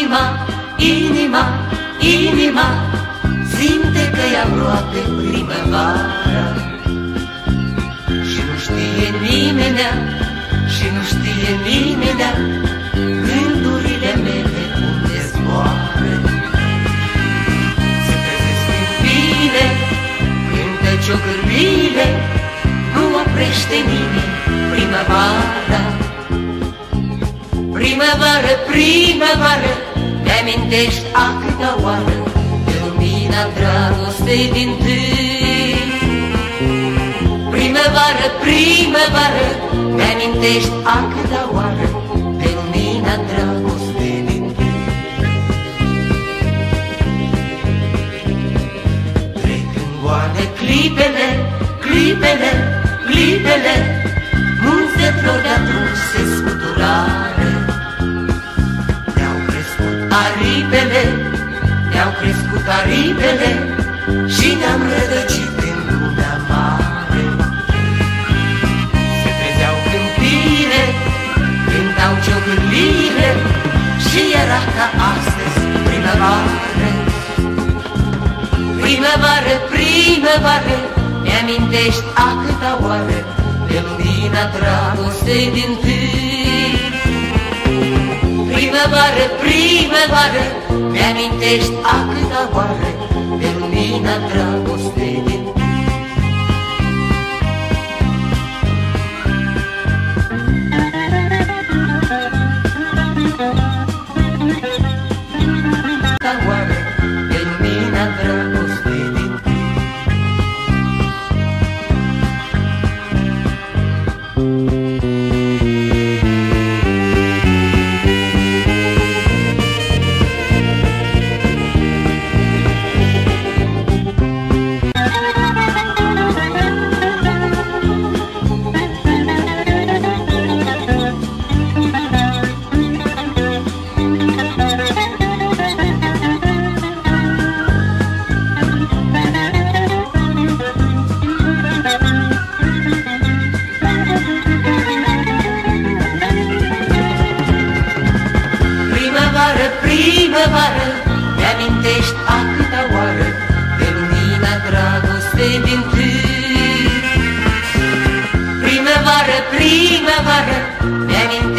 inima, inima, inima Simte că i-am luat de primăvara Și nu știe nimenea, și nu știe nimenea Gândurile mele unde zboară. Se trezesc în fire, cântă ciocârlile Nu oprește nimeni primăvara. Primăvară, primăvară mi-amintești a câta oară De lumina dragostei din tâi. Primăvară, primăvară, mi-amintești a câta oară De lumina dragostei din tâi. Trec în goane clipele, clipele, clipele Mulți de flori de atunci se scuturară aripele Și ne-am rădăcit în lumea mare. Se trezeau câmpire, cântau ciocârlire Și era ca astăzi primăvară. Primăvară, primăvară, mi-amintești a câta oară De lumina dragostei din tâi. Primăvară, primăvară, mi-amintești a câta oară De lumina dragostei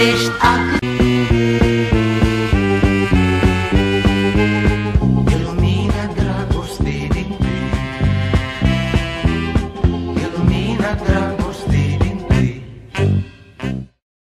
Primăvară, primăvară, mi-amintești a câta